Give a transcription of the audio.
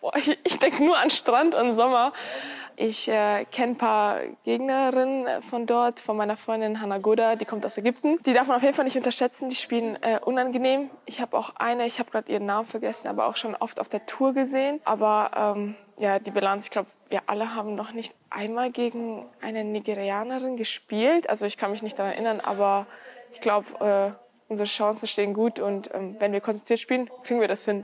Boah, ich, ich denke nur an Strand und Sommer. Ich äh, kenne ein paar Gegnerinnen äh, von dort, von meiner Freundin Hannah Goda, die kommt aus Ägypten. Die darf man auf jeden Fall nicht unterschätzen, die spielen äh, unangenehm. Ich habe auch eine, ich habe gerade ihren Namen vergessen, aber auch schon oft auf der Tour gesehen. Aber ähm, ja, die Bilanz, ich glaube, wir alle haben noch nicht einmal gegen eine Nigerianerin gespielt. Also ich kann mich nicht daran erinnern, aber ich glaube, äh, unsere Chancen stehen gut und ähm, wenn wir konzentriert spielen, kriegen wir das hin.